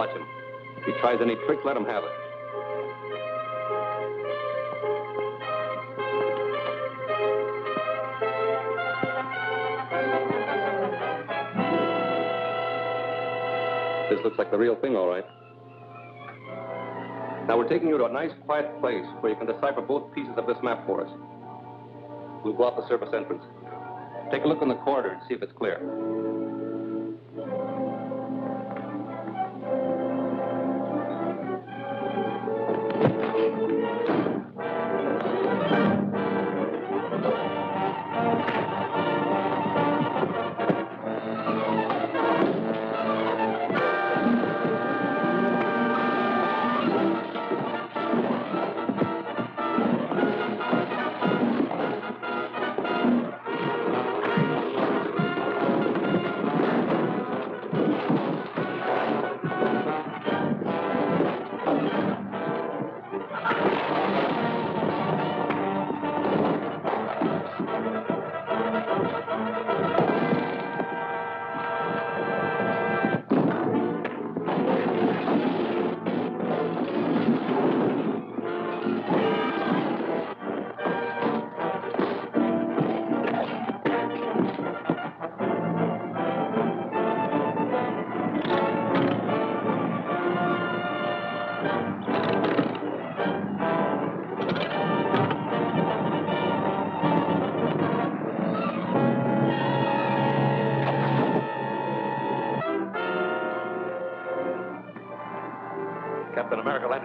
Watch him. If he tries any trick, let him have it. This looks like the real thing, all right. Now, we're taking you to a nice, quiet place where you can decipher both pieces of this map for us. We'll go out the surface entrance. Take a look in the corridor and see if it's clear.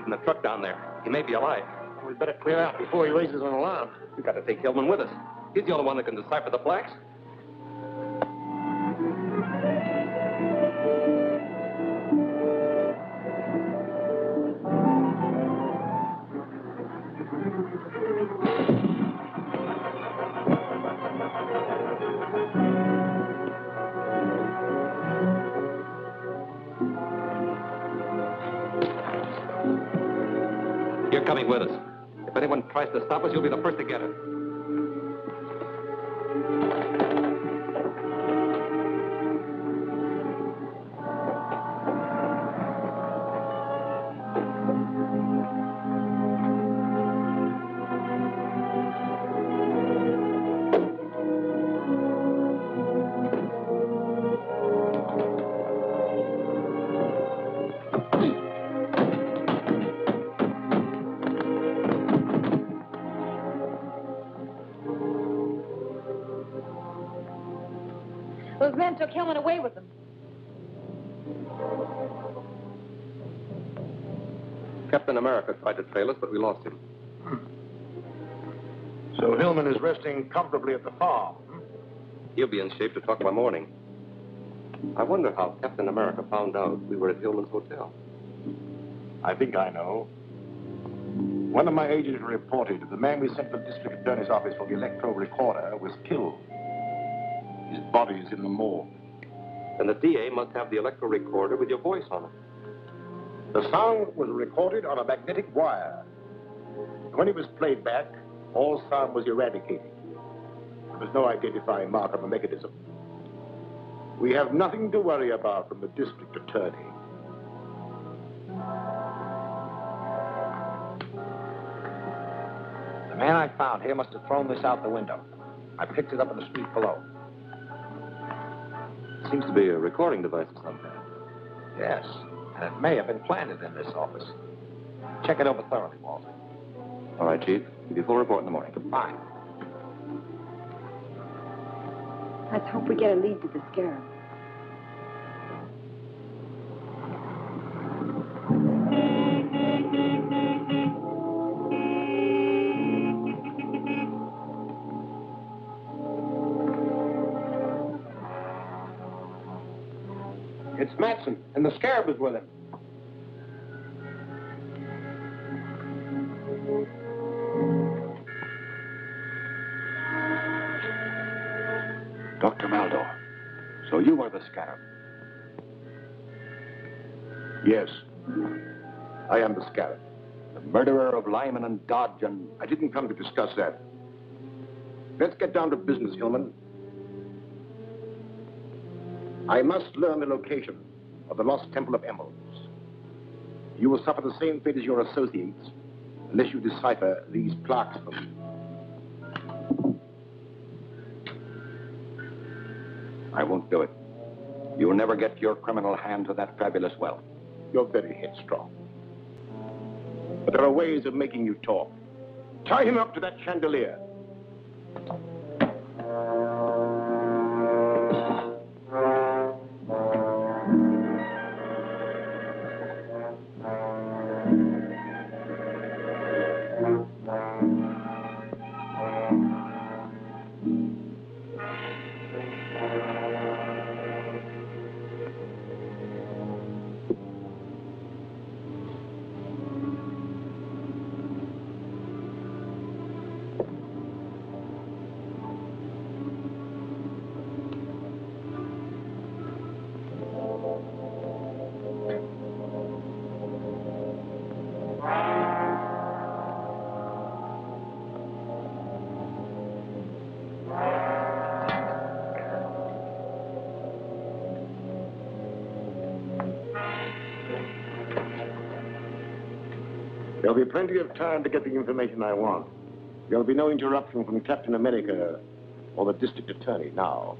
In the truck down there. He may be alive. We'd better clear out before he raises an alarm. We've got to take Hillman with us. He's the only one that can decipher the plaques. Coming with us. If anyone tries to stop us, you'll be the first to get it. Those men took Hillman away with them. Captain America tried to trail us, but we lost him. Hmm. So Hillman is resting comfortably at the farm. Hmm? He'll be in shape to talk by morning. I wonder how Captain America found out we were at Hillman's hotel. I think I know. One of my agents reported that the man we sent to the district attorney's office for the electro recorder was killed. His body is in the morgue. And the DA must have the electro recorder with your voice on it. The sound was recorded on a magnetic wire. When it was played back, all sound was eradicated. There was no identifying mark on the mechanism. We have nothing to worry about from the district attorney. The man I found here must have thrown this out the window. I picked it up in the street below. Seems to be a recording device of some kind. Yes, and it may have been planted in this office. Check it over thoroughly, Walter. All right, Chief. Give you a full report in the morning. Fine. Let's hope we get a lead to the scarab. The scarab is with him. Dr. Maldor, so you are the scarab. Yes, I am the scarab. The murderer of Lyman and Dodge and... I didn't come to discuss that. Let's get down to business, Hillman. I must learn the location of the lost Temple of Emeralds. You will suffer the same fate as your associates unless you decipher these plaques for me. I won't do it. You'll never get your criminal hand to that fabulous wealth. You're very headstrong. But there are ways of making you talk. Tie him up to that chandelier. There'll be plenty of time to get the information I want. There'll be no interruption from Captain America or the district attorney now.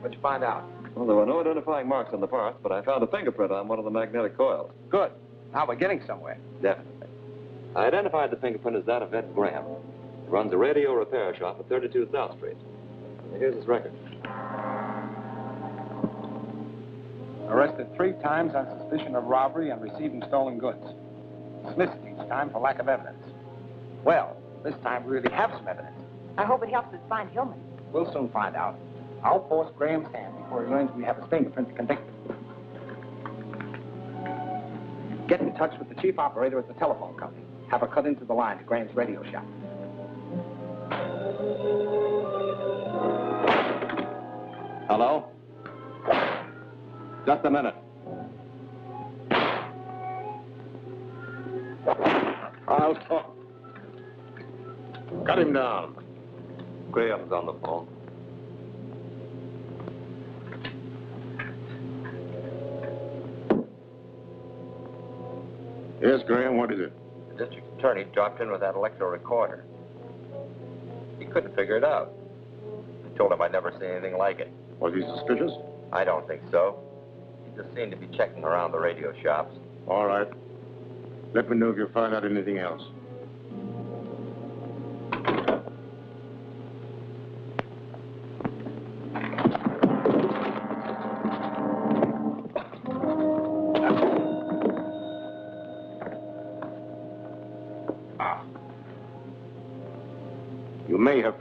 What'd you find out? Well, there were no identifying marks on the parts, but I found a fingerprint on one of the magnetic coils. Good. Now we're getting somewhere. Definitely. I identified the fingerprint as that of Ed Graham. He runs a radio repair shop at 32 South Street. Here's his record. Arrested three times on suspicion of robbery and receiving stolen goods. Dismissed each time for lack of evidence. Well, this time we really have some evidence. I hope it helps us find Hillman. We'll soon find out. I'll force Graham's hand before he learns we have his fingerprint to convict him. Get in touch with the chief operator at the telephone company. Have her cut into the line to Graham's radio shop. Hello? Just a minute. I'll talk. Cut him down. Graham's on the phone. Yes, Graham, what is it? Attorney dropped in with that electro recorder. He couldn't figure it out. I told him I'd never seen anything like it. Was he suspicious? I don't think so. He just seemed to be checking around the radio shops. All right. Let me know if you find out anything else.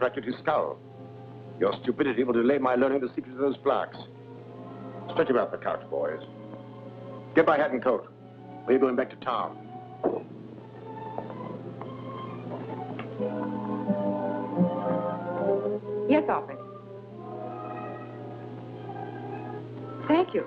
Fractured his skull. Your stupidity will delay my learning the secret of those plaques. Stretch him out the couch, boys. Get my hat and coat. We're going back to town. Yes, Alfred. Thank you.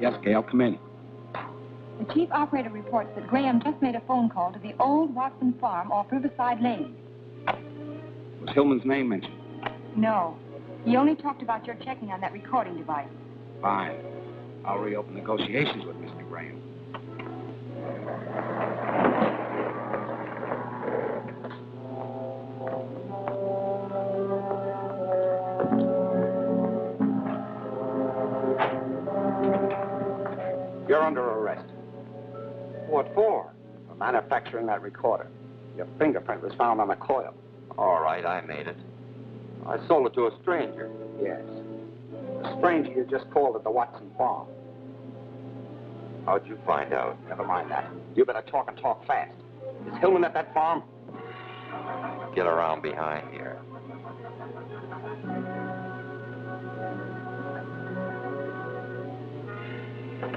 Yes, Gail, come in. The chief operator reports that Graham just made a phone call to the old Watson farm off Riverside Lane. Was Hillman's name mentioned? No. He only talked about your checking on that recording device. Fine. I'll reopen negotiations with Mr. Graham. You're under arrest. What for? For manufacturing that recorder. Your fingerprint was found on the coil. All right, I made it. I sold it to a stranger. Yes. The stranger you just called at the Watson farm. How'd you find out? Never mind that. You better talk and talk fast. Is Hillman at that farm? Get around behind here.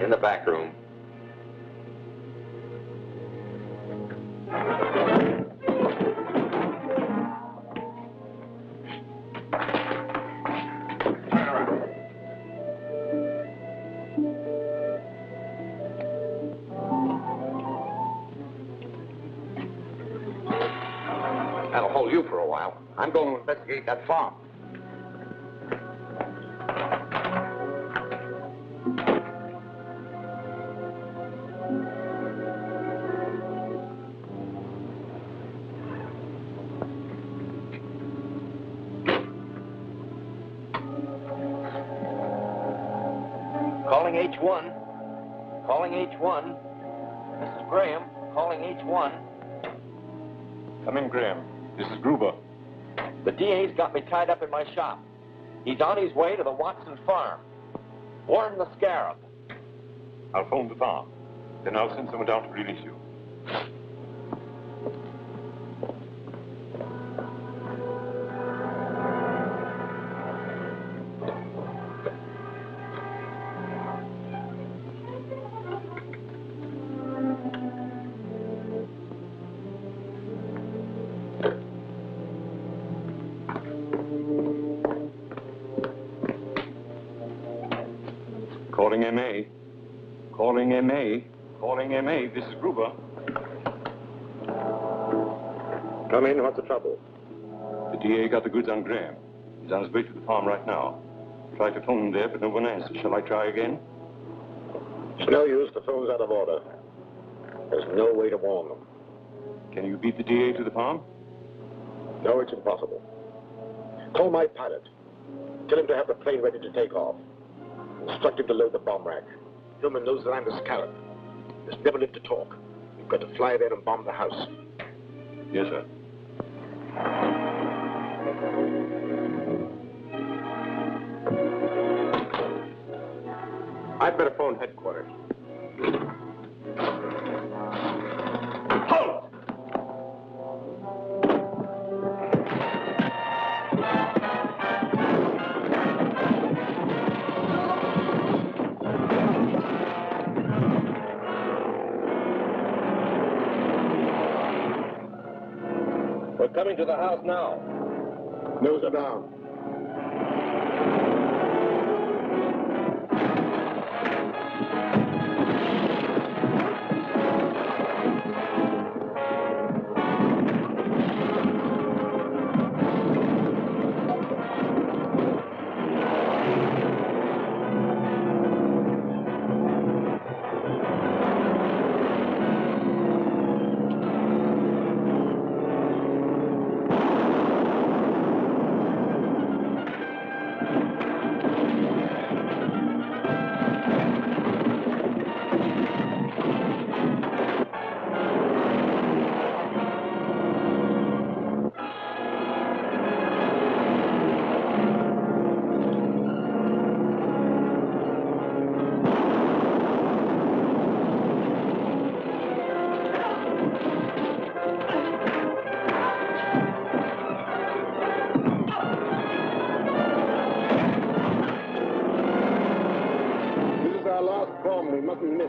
in the back room. That'll hold you for a while. I'm going to investigate that farm. Graham. This is Gruber. The DA's got me tied up in my shop. He's on his way to the Watson farm. Warn the scarab. I'll phone the farm. Then I'll send someone down to release you. Calling MA. Calling MA. Calling MA. This is Gruber. Come in. What's the trouble? The DA got the goods on Graham. He's on his way to the farm right now. Tried to phone him there, but no one answered. Shall I try again? It's no use. The phone's out of order. There's no way to warn them. Can you beat the DA to the farm? No, it's impossible. Call my pilot. Tell him to have the plane ready to take off. Instruct him to load the bomb rack. Hillman knows that I'm the scarab. There's never lived to talk. We've got to fly there and bomb the house. Yes, sir. I'd better phone headquarters. Coming to the house now. Nose are down. Last bomb. We mustn't miss.